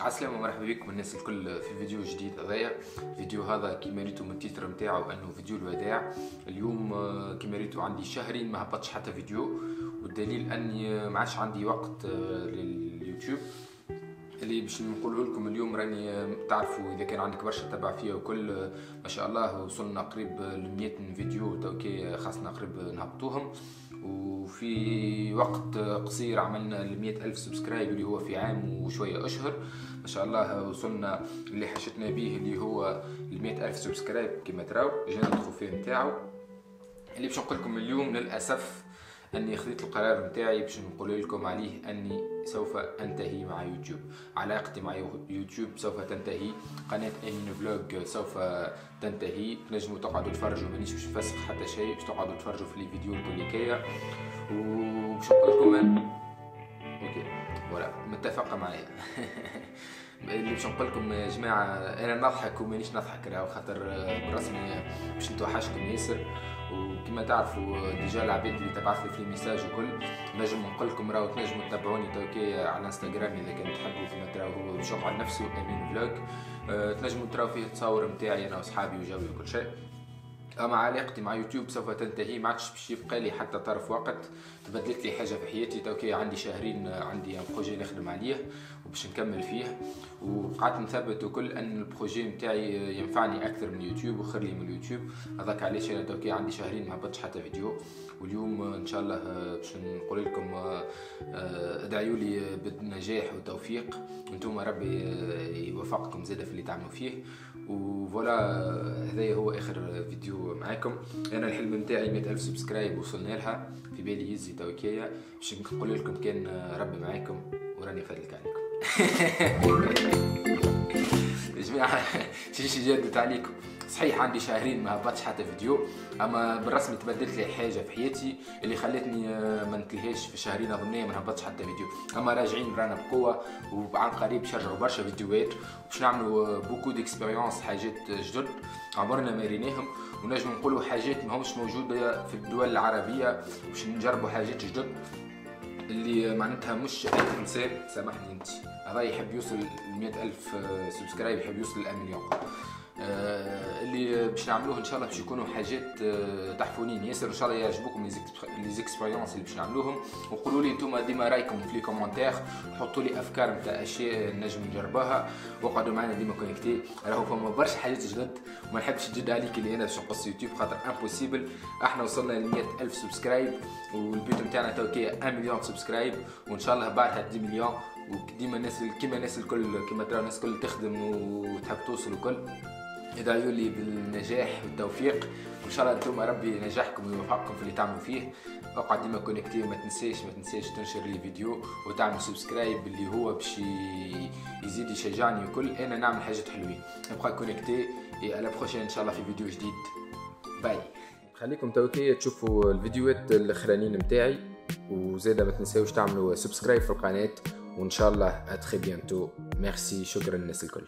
عسلامة ومرحبا بكم الناس الكل في فيديو جديد هذايا. الفيديو هذا كيما ريتو من ال titre نتاعو أنه فيديو الوداع. اليوم آه، كيما ريتو عندي شهرين ما هبطش حتى فيديو. والدليل أني ما عادش عندي وقت آه، لليوتيوب. اللي باش نقوله لكم اليوم راني آه، تعرفوا إذا كان عندك برشا تبع فيها وكل ما شاء الله وصلنا قريب ل 100 فيديو توكي خاصنا قريب نهبطوهم. وفي وقت قصير عملنا ال ألف subscribe اللي هو في عام وشوية أشهر. ما شاء الله وصلنا اللي حشتنا به اللي هو ال ألف subscribe كما تراو. جينا ال trophée نتاعو اللي باش نقول لكم اليوم للأسف أني خذيت القرار نتاعي باش نقول لكم عليه أني سوف أنتهي مع يوتيوب. علاقتي مع يوتيوب سوف تنتهي. قناة أمين فلوج سوف تنتهي. تنجموا تقعدوا تفرجوا مانيش باش نفسخ حتى شيء باش تقعدوا تفرجوا في الفيديو الكوليكيه وباش نقول لكم Okay. voilà متفقه معايا. اللي باش نقول لكم يا جماعة أنا نضحك ومانيش نضحك راهو خاطر برسمي باش نتوحشكم ياسر. وكما تعرفوا déjà العباد اللي تبعث لي في ال message وكل نجم نقول لكم راهو تنجموا تتابعوني توكي على الانستغرام إذا كان تحبوا كما تراو هو على نفسه أمين فلوج. أه تنجموا تراو فيه التصاور نتاعي أنا وصحابي وجوي وكل شيء. أما علاقتي مع يوتيوب سوف تنتهي ما عادش باش يبقى لي حتى طرف وقت. تبدلت لي حاجة في حياتي توكي عندي شهرين عندي projet نخدم عليه وباش نكمل فيه. وقعدت نثبت وكل أن ال projet نتاعي ينفعني أكثر من يوتيوب وخير لي من اليوتيوب هذاك علاش أنا توكي عندي شهرين ما هبطش حتى فيديو. واليوم إن شاء الله باش نقول لكم ادعيوا لي بالنجاح والتوفيق. وأنتم ربي يوفقكم زاده في اللي تعملوا فيه. و voilà هذا هو آخر فيديو معاكم. أنا الحلم نتاعي 100 ألف subscribe وصلنا لها. في بالي يزي توكية. باش نقول لكم كان ربي معاكم وراني نفدلك عليكم. يا جماعة شي جدت عليكم صحيح عندي شهرين ما هبطش حتى فيديو أما بالرسمي تبدلت لي حاجة في حياتي اللي خلتني آه، ما نتلهاش في شهرين اظن ما هبطش حتى فيديو. أما راجعين رانا بقوة وعن قريب باش نرجعوا برشا فيديوهات وباش نعملوا beaucoup d'expériences حاجات جدد عمرنا ما ريناهم. ونجم نقولوا حاجات ما همش موجودة في الدول العربية باش نجربوا حاجات جدد اللي معناتها مش اي إنسان. سامحني أنت. هذا يحب يوصل ل ألف subscribe يحب يوصل ل مليون آه، اللي باش نعملوه إن شاء الله باش يكونوا حاجات آه، تحفونين ياسر إن شاء الله يعجبوكم les expériences اللي باش نعملوهم. وقولوا لي أنتم ديما رأيكم في les commentaires. حطوا لي أفكار نتاع أشياء نجم نجربوها وقعدوا معنا ديما connectés راهو فما برشا حاجات جدد. وما نحبش نجد عليك اللي أنا باش نقص يوتيوب خاطر impossible إحنا وصلنا ل ألف subscribe وال but نتاعنا توكي 1 مليون subscribe وإن شاء الله بعدها 10 مليون. وديما الناس كيما الناس الكل كيما ترى الناس الكل تخدم وتحب توصل وكل ادعوا لي بالنجاح والتوفيق وان شاء الله أنتم ربي ينجحكم ويوفقكم في اللي تعملوا فيه. اقعد ديما connecté وما تنساش ما تنساش تنشر لي فيديو وتعمل subscribe اللي هو باش يزيد يشجعني وكل. أنا نعمل حاجات حلوين. ابقى connecté à la prochaine إن شاء الله في فيديو جديد. bye خليكم توكي تشوفوا الفيديوهات الأخرانيين نتاعي وزيدا ما تنساوش تعملوا subscribe في القناة. وإن شاء الله à très bientôt merci شكرا للناس الكل.